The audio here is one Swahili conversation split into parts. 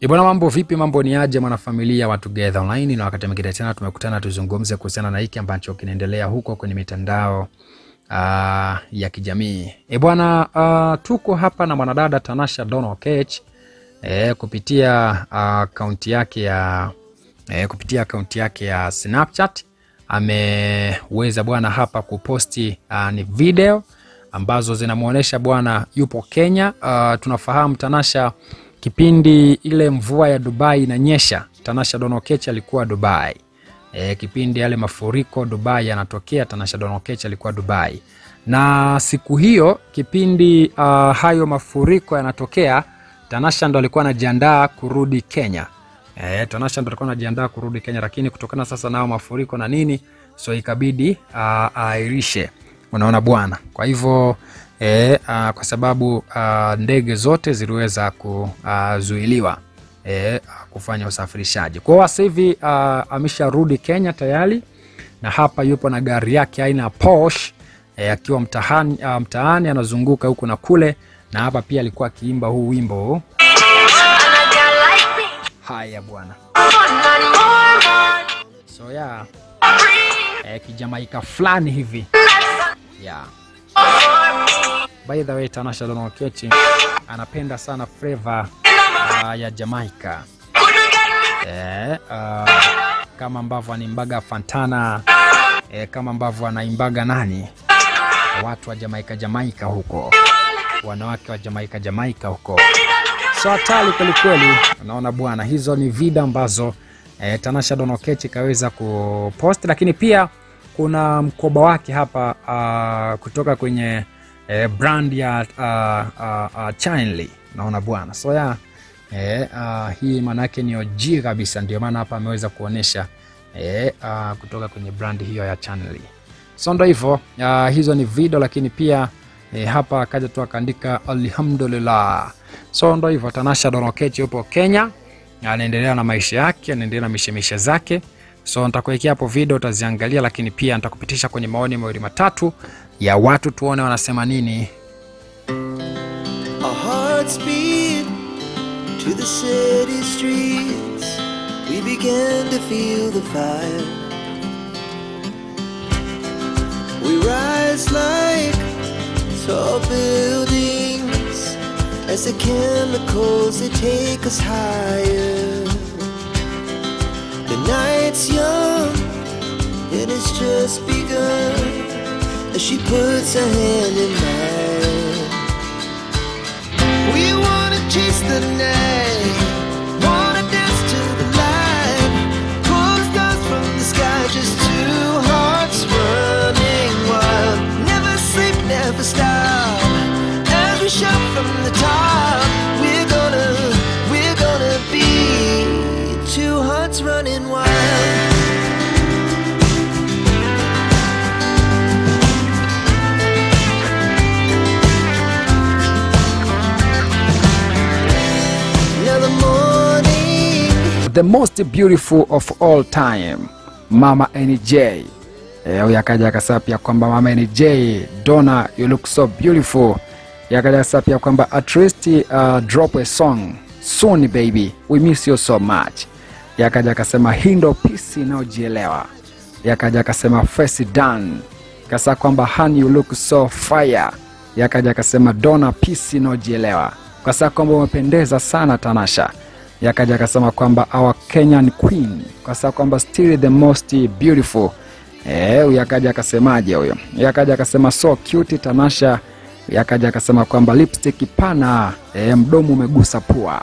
Ibwana, mambo vipi? Mambo ni aje, mwanafamilia wa Together Online, na wakati mwingine tena tumekutana tuzungumze kuhusiana na hiki ambacho kinaendelea huko kwenye mitandao uh, ya kijamii. E bwana, uh, tuko hapa na mwanadada Tanasha Donna Oketch eh, kupitia akaunti yake ya eh, kupitia akaunti yake ya Snapchat ameweza bwana hapa kuposti uh, ni video ambazo zinamuonesha bwana yupo Kenya. Uh, tunafahamu Tanasha kipindi ile mvua ya Dubai inanyesha, Tanasha Donokech alikuwa Dubai. E, kipindi yale mafuriko Dubai yanatokea, Tanasha Donokech alikuwa Dubai, na siku hiyo kipindi uh, hayo mafuriko yanatokea, Tanasha ndo alikuwa anajiandaa kurudi Kenya. E, Tanasha ndo alikuwa anajiandaa kurudi Kenya, lakini kutokana sasa nao mafuriko na nini, so ikabidi uh, airishe. Unaona bwana, kwa hivyo e, a, kwa sababu a, ndege zote ziliweza kuzuiliwa e, kufanya usafirishaji. Kwa sasa hivi amesharudi Kenya tayari, na hapa yupo na gari yake aina ya Porsche e, akiwa mtaani, mtaani anazunguka huku na kule, na hapa pia alikuwa akiimba huu wimbo haya bwana, so yeah, e, kijamaika fulani hivi yeah. By the way, Tanasha Donna Oketch anapenda sana flavor uh, ya Jamaica. Eh, uh, kama ambavyo anaimbaga Fantana eh, kama ambavyo anaimbaga nani? Watu wa Jamaica Jamaica huko, wanawake wa Jamaica Jamaica huko, so hatari kwelikweli. Unaona bwana, hizo ni vida ambazo eh, Tanasha Donna Oketch kaweza kupost, lakini pia kuna mkoba wake hapa uh, kutoka kwenye eh, brand ya uh, uh, uh, Chinley naona bwana. So ya eh, uh, hii maanake ni OG kabisa, ndio maana hapa ameweza kuonesha eh, uh, kutoka kwenye brand hiyo ya Chinley. So ndo hivyo. Uh, hizo ni video, lakini pia eh, hapa akaja tu akaandika alhamdulillah. So ndo hivyo, Tanasha Dorokechi yupo Kenya, anaendelea na maisha yake, anaendelea na mishemishe zake. So nitakuwekea hapo video utaziangalia, lakini pia nitakupitisha kwenye maoni mawili matatu ya watu tuone wanasema nini. A heart speed to the city streets. We begin to feel the fire. We rise like tall buildings as the chemicals they take us higher. The night's young and it's just begun as she puts her hand in mine. We wanna chase the night, wanna dance to the light, pull the stars from the sky, just two hearts running wild. Never sleep, never stop. The most beautiful of all time, Mama NJ. huyu huyu akaja akasema pia kwamba Mama NJ, Donna you look so beautiful. Yakaja akasema pia kwamba at least uh, drop a song soon baby, we miss you so much. Yakaja akasema hii ndo pisi inayojielewa. Yakaja akasema face done. Kasa kwamba honey you look so fire. Yakaja akasema Donna pisi inayojielewa. Kasa kwamba umependeza sana Tanasha yakaja akasema kwamba our Kenyan queen kasema kwamba still the most beautiful. Eh, yakaja akasemaje huyo? Yakaja akasema so cute Tanasha. Yakaja akasema kwamba lipstick pana, eh, mdomo umegusa pua.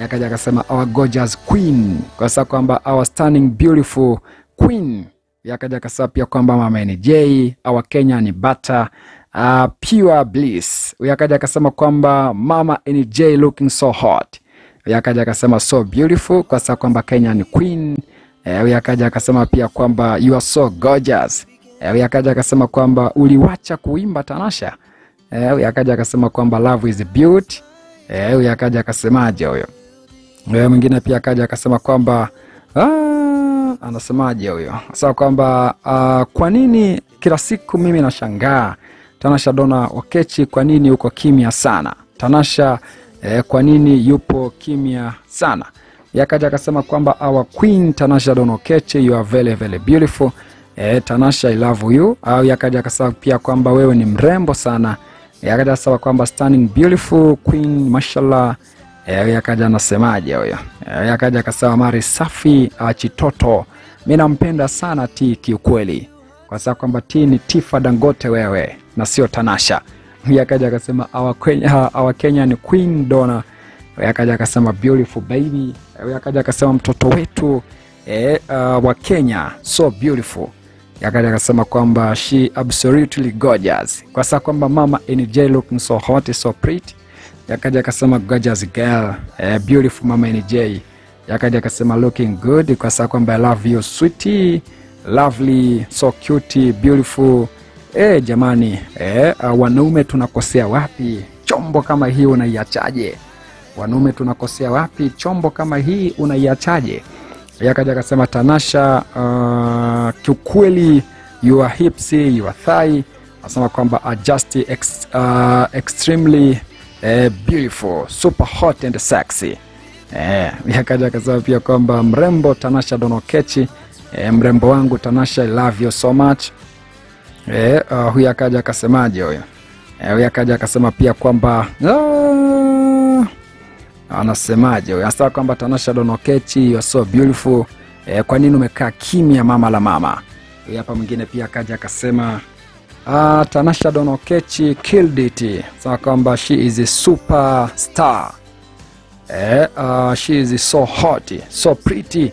Yakaja akasema our gorgeous queen kasema kwamba our stunning beautiful queen. Yakaja akasema pia kwamba mama NJ, our Kenyan butter uh, pure bliss. Yakaja akasema kwamba mama NJ looking so hot yakaja akasema so beautiful kwa sababu kwamba Kenya ni queen. Eh, yakaja akasema pia kwamba you are so gorgeous. Eh, yakaja akasema kwamba uliwacha kuimba Tanasha. Eh, yakaja akasema kwamba love is beauty. Eh, yakaja akasemaje huyo? Eh, mwingine pia akaja akasema kwamba ah, anasemaje huyo? Sasa kwamba ah, kwa nini kila siku mimi nashangaa Tanasha Dona Okechi, kwa nini uko kimya sana? Tanasha e, kwa nini yupo kimya sana? Yakaja akasema kwamba our queen tanasha donokeche you are very very beautiful. E, tanasha i love you. Au yakaja akasema pia kwamba wewe ni mrembo sana. Yakaja akasema kwamba stunning beautiful queen mashallah. E, yakaja anasemaje huyo? E, yakaja akasema mari safi achitoto. Mimi mi nampenda sana ti kiukweli. Kwa sababu kwamba ti ni tifa dangote wewe na sio tanasha yakaja akasema our Kenya, ni queen dona akaja akasema beautiful baby. Akaja akasema mtoto wetu eh, uh, wa Kenya so beautiful. Akaja akasema kwamba she absolutely gorgeous. Kwa saa kwamba mama NJ looking so hot so pretty. Yakaja akasema gorgeous girl eh, beautiful mama NJ yakaja akasema looking good. Kwa saa kwamba I love you sweetie. Lovely so cute beautiful eh, jamani uh, wanaume tunakosea wapi? Chombo kama hii unaiachaje? Wanaume tunakosea wapi? Chombo kama hii unaiachaje? Yakaja akasema tanasha uh, kiukweli your hips your thigh asema kwamba are just ex, uh, extremely uh, beautiful super hot and sexy. Eh, yakaja akasema pia kwamba mrembo Tanasha Donokechi eh, mrembo wangu Tanasha I love you so much eh, uh, huyu akaja akasemaje huyo eh, huyu akaja akasema pia kwamba ah, anasemaje huyo anasema kwamba Tanasha Donokechi you so beautiful. Eh, kwa nini umekaa kimya mama la mama? Huyu hapa mwingine pia akaja akasema ah, Tanasha Donokechi killed it. Sema kwamba she is a superstar. Eh, uh, she is so hot so pretty.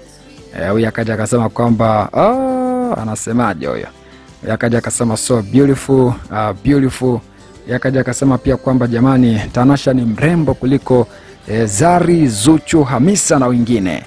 Eh, huyu akaja akasema kwamba ah, anasemaje huyo Huyu akaja akasema so beautiful uh, beautiful. Yakaja akasema pia kwamba jamani tanasha ni mrembo kuliko eh, zari zuchu hamisa na wengine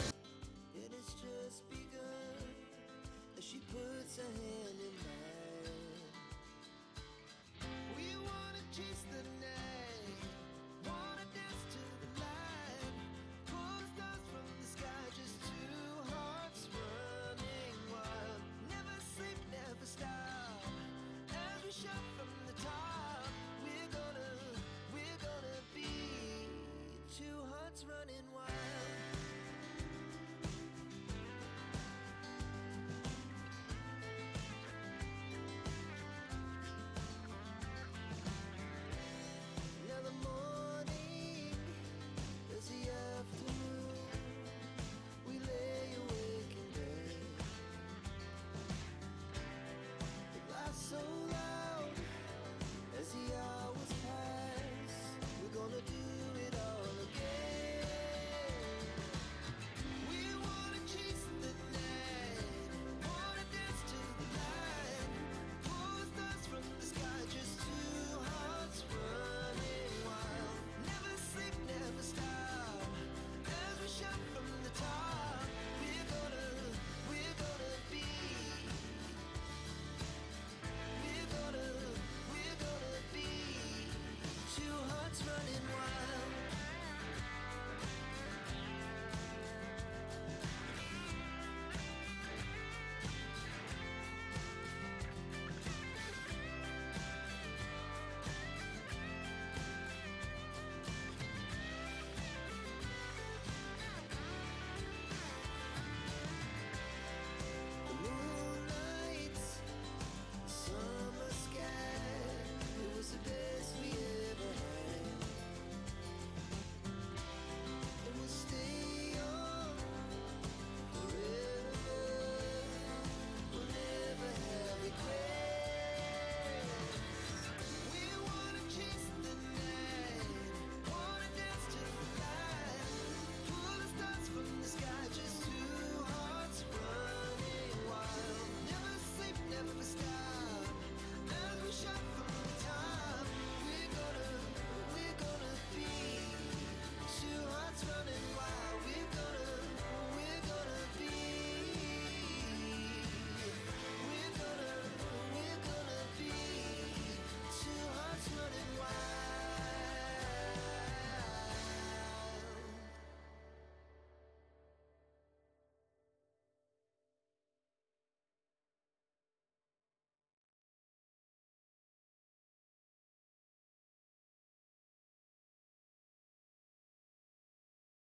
heart's running wild?